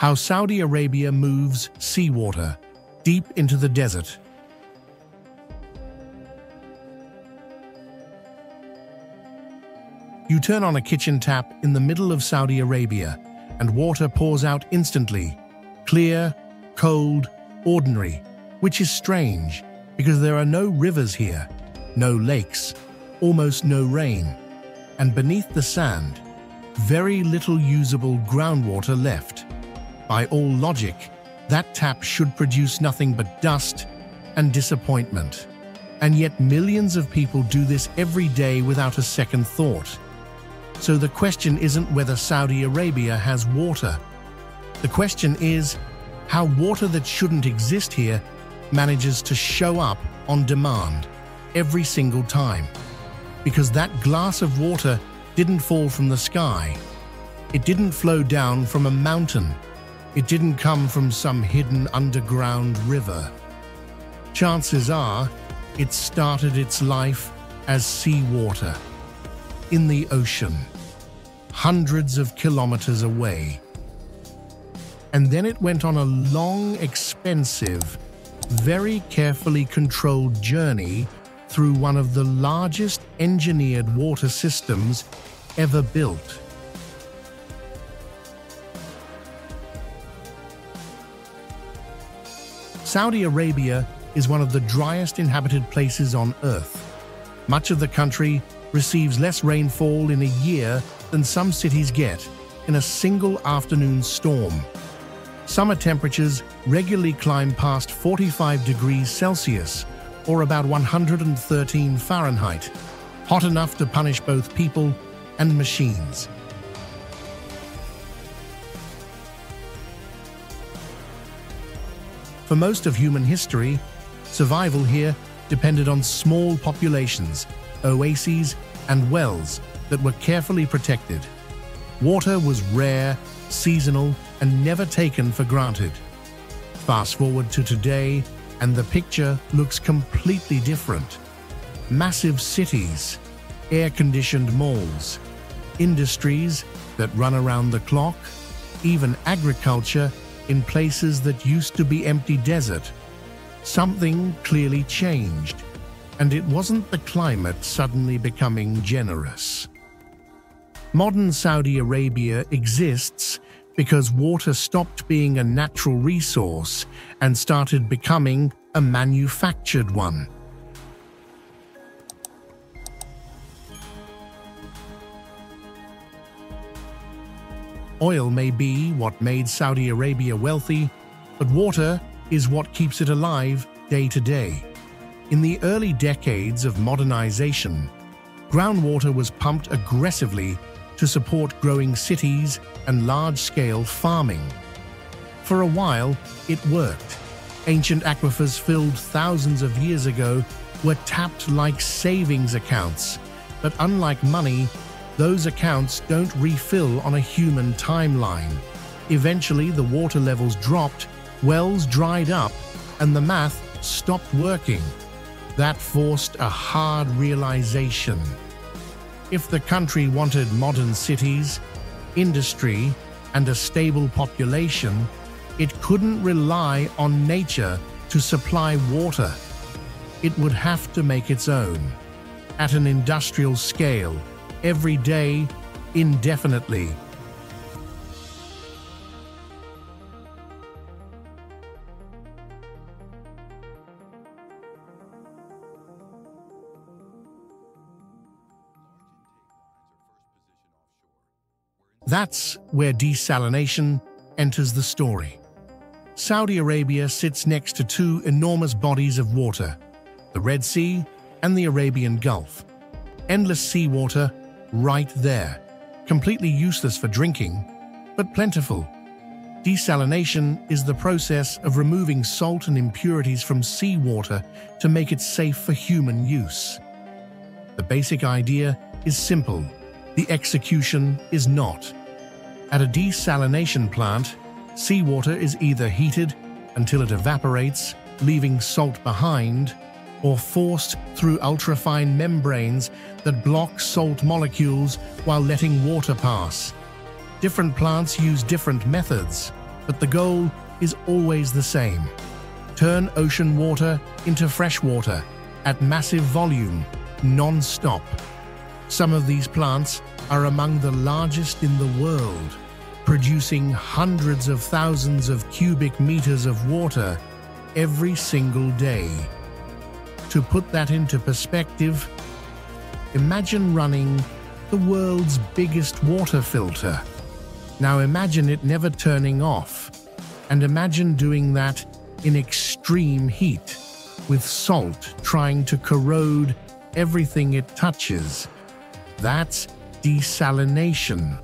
how Saudi Arabia moves seawater deep into the desert. You turn on a kitchen tap in the middle of Saudi Arabia, and water pours out instantly. Clear, cold, ordinary, which is strange because there are no rivers here, no lakes, almost no rain, and beneath the sand, very little usable groundwater left. By all logic, that tap should produce nothing but dust and disappointment. And yet millions of people do this every day without a second thought. So the question isn't whether Saudi Arabia has water. The question is how water that shouldn't exist here manages to show up on demand every single time. Because that glass of water didn't fall from the sky. It didn't flow down from a mountain. It didn't come from some hidden underground river. Chances are it started its life as seawater in the ocean, hundreds of kilometers away. And then it went on a long, expensive, very carefully controlled journey through one of the largest engineered water systems ever built. Saudi Arabia is one of the driest inhabited places on Earth. Much of the country receives less rainfall in a year than some cities get in a single afternoon storm. Summer temperatures regularly climb past 45 degrees Celsius, or about 113 Fahrenheit, hot enough to punish both people and machines. For most of human history, survival here depended on small populations, oases, and wells that were carefully protected. Water was rare, seasonal, and never taken for granted. Fast forward to today, and the picture looks completely different. Massive cities, air-conditioned malls, industries that run around the clock, even agriculture in places that used to be empty desert. Something clearly changed, and it wasn't the climate suddenly becoming generous. Modern Saudi Arabia exists because water stopped being a natural resource and started becoming a manufactured one. Oil may be what made Saudi Arabia wealthy, but water is what keeps it alive day to day. In the early decades of modernization, groundwater was pumped aggressively to support growing cities and large-scale farming. For a while, it worked. Ancient aquifers filled thousands of years ago were tapped like savings accounts, but unlike money, those accounts don't refill on a human timeline. Eventually, the water levels dropped, wells dried up, and the math stopped working. That forced a hard realization. If the country wanted modern cities, industry, and a stable population, it couldn't rely on nature to supply water. It would have to make its own, at an industrial scale, every day, indefinitely. That's where desalination enters the story. Saudi Arabia sits next to two enormous bodies of water, the Red Sea and the Arabian Gulf. Endless seawater right there, completely useless for drinking, but plentiful. Desalination is the process of removing salt and impurities from seawater to make it safe for human use. The basic idea is simple, the execution is not. At a desalination plant, seawater is either heated until it evaporates, leaving salt behind, or forced through ultrafine membranes that block salt molecules while letting water pass. Different plants use different methods, but the goal is always the same. Turn ocean water into fresh water at massive volume, non-stop. Some of these plants are among the largest in the world, producing hundreds of thousands of cubic meters of water every single day. To put that into perspective, imagine running the world's biggest water filter. Now imagine it never turning off, and imagine doing that in extreme heat, with salt trying to corrode everything it touches. That's desalination.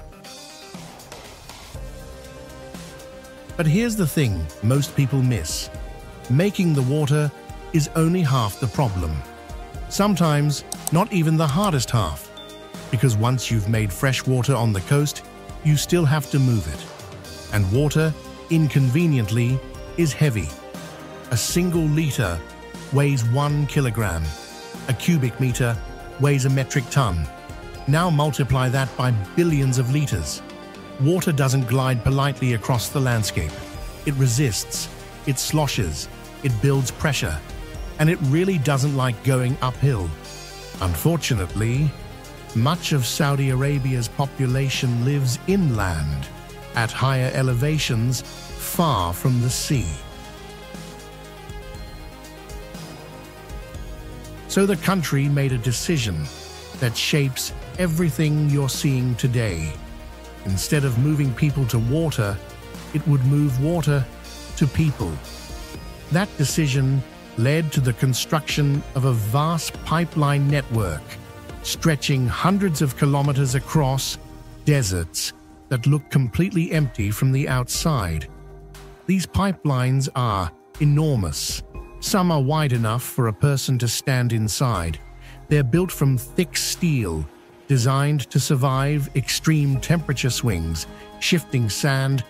But here's the thing most people miss. Making the water is only half the problem. Sometimes not even the hardest half, because once you've made fresh water on the coast, you still have to move it. And water, inconveniently, is heavy. A single litre weighs one kilogram. A cubic metre weighs a metric ton. Now multiply that by billions of litres. Water doesn't glide politely across the landscape. It resists, it sloshes, it builds pressure, and it really doesn't like going uphill. Unfortunately, much of Saudi Arabia's population lives inland, at higher elevations, far from the sea. So the country made a decision that shapes everything you're seeing today. Instead of moving people to water, it would move water to people. That decision led to the construction of a vast pipeline network stretching hundreds of kilometers across deserts that look completely empty from the outside. These pipelines are enormous. Some are wide enough for a person to stand inside. They're built from thick steel, designed to survive extreme temperature swings, shifting sand,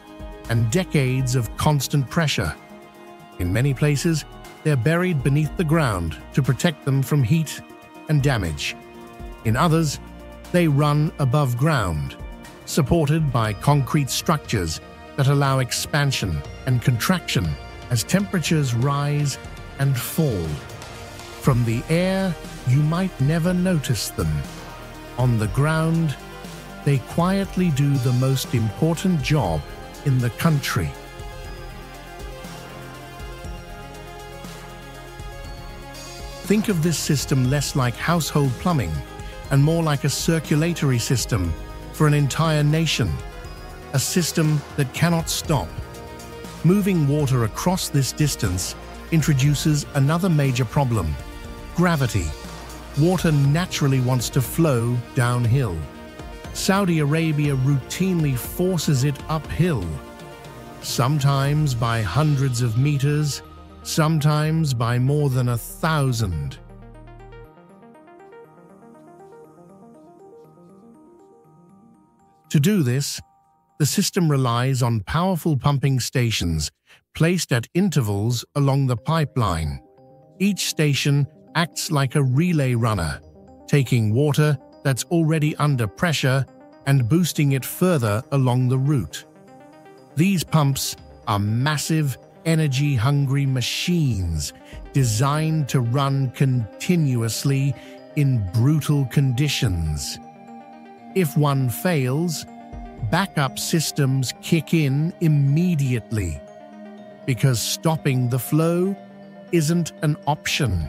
and decades of constant pressure. In many places, they're buried beneath the ground to protect them from heat and damage. In others, they run above ground, supported by concrete structures that allow expansion and contraction as temperatures rise and fall. From the air, you might never notice them. On the ground, they quietly do the most important job in the country. Think of this system less like household plumbing and more like a circulatory system for an entire nation, a system that cannot stop. Moving water across this distance introduces another major problem gravity. Water naturally wants to flow downhill. Saudi Arabia routinely forces it uphill, sometimes by hundreds of meters, sometimes by more than a thousand. To do this, the system relies on powerful pumping stations placed at intervals along the pipeline. Each station acts like a relay runner, taking water that's already under pressure and boosting it further along the route. These pumps are massive, energy-hungry machines designed to run continuously in brutal conditions. If one fails, backup systems kick in immediately because stopping the flow isn't an option.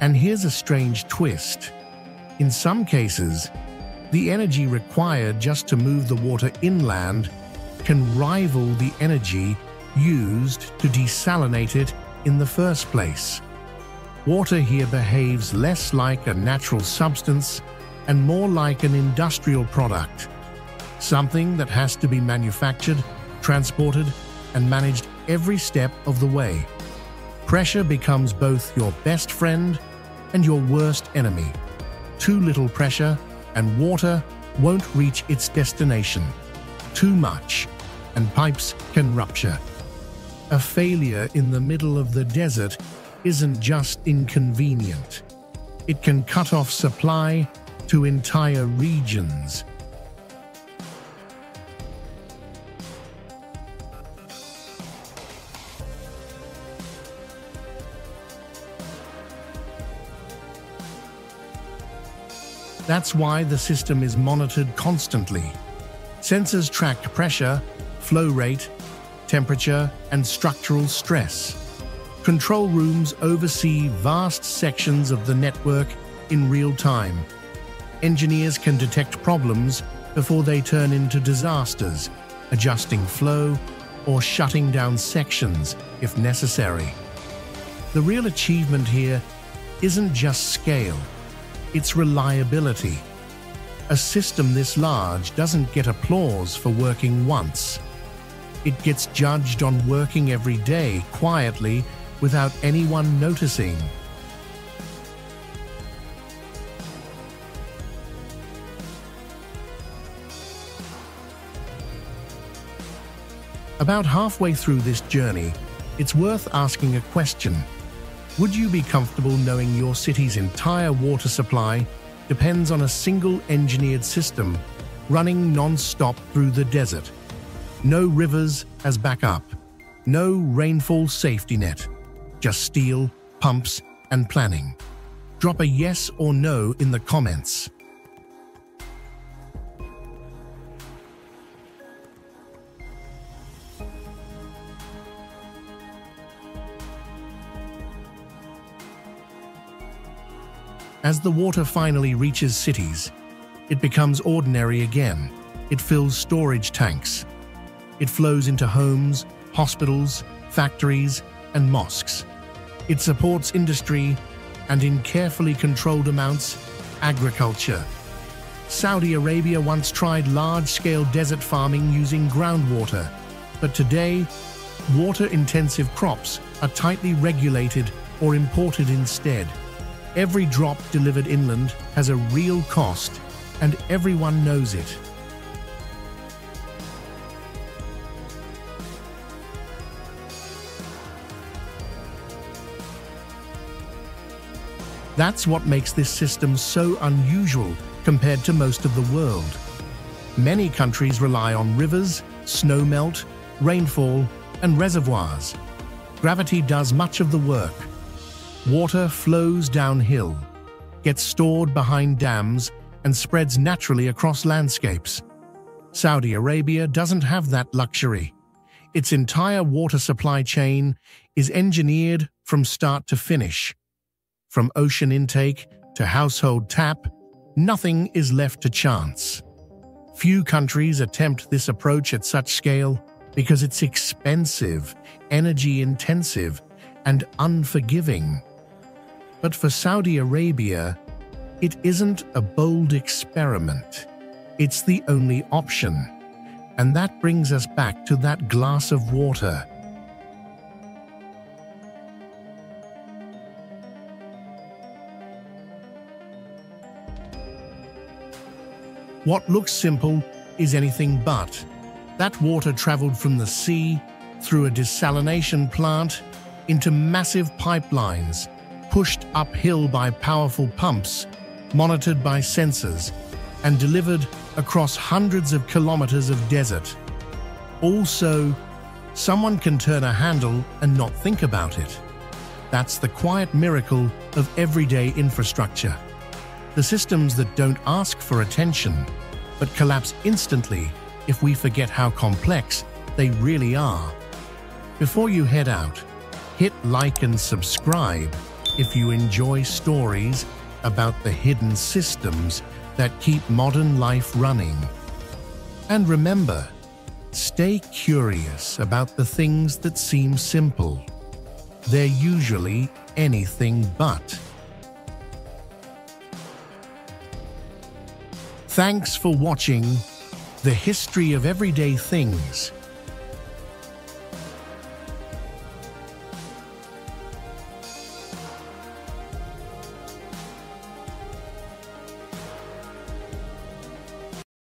And here's a strange twist. In some cases, the energy required just to move the water inland can rival the energy used to desalinate it in the first place. Water here behaves less like a natural substance and more like an industrial product, something that has to be manufactured, transported, and managed every step of the way. Pressure becomes both your best friend and your worst enemy. Too little pressure and water won't reach its destination. Too much, and pipes can rupture. A failure in the middle of the desert isn't just inconvenient. It can cut off supply to entire regions. That's why the system is monitored constantly. Sensors track pressure, flow rate, temperature, and structural stress. Control rooms oversee vast sections of the network in real time. Engineers can detect problems before they turn into disasters, adjusting flow or shutting down sections if necessary. The real achievement here isn't just scale, its reliability. A system this large doesn't get applause for working once. It gets judged on working every day quietly without anyone noticing. About halfway through this journey, it's worth asking a question. Would you be comfortable knowing your city's entire water supply depends on a single engineered system running non-stop through the desert? No rivers as backup, no rainfall safety net, just steel, pumps, and planning. Drop a yes or no in the comments. As the water finally reaches cities, it becomes ordinary again. It fills storage tanks. It flows into homes, hospitals, factories, and mosques. It supports industry and, in carefully controlled amounts, agriculture. Saudi Arabia once tried large-scale desert farming using groundwater, but today, water-intensive crops are tightly regulated or imported instead. Every drop delivered inland has a real cost, and everyone knows it. That's what makes this system so unusual compared to most of the world. Many countries rely on rivers, snowmelt, rainfall, and reservoirs. Gravity does much of the work, Water flows downhill, gets stored behind dams, and spreads naturally across landscapes. Saudi Arabia doesn't have that luxury. Its entire water supply chain is engineered from start to finish. From ocean intake to household tap, nothing is left to chance. Few countries attempt this approach at such scale because it's expensive, energy-intensive, and unforgiving. But for Saudi Arabia, it isn't a bold experiment. It's the only option. And that brings us back to that glass of water. What looks simple is anything but. That water traveled from the sea, through a desalination plant, into massive pipelines, pushed uphill by powerful pumps, monitored by sensors, and delivered across hundreds of kilometers of desert. Also, someone can turn a handle and not think about it. That's the quiet miracle of everyday infrastructure. The systems that don't ask for attention, but collapse instantly if we forget how complex they really are. Before you head out, hit like and subscribe if you enjoy stories about the hidden systems that keep modern life running. And remember, stay curious about the things that seem simple. They're usually anything but. Thanks for watching The History of Everyday Things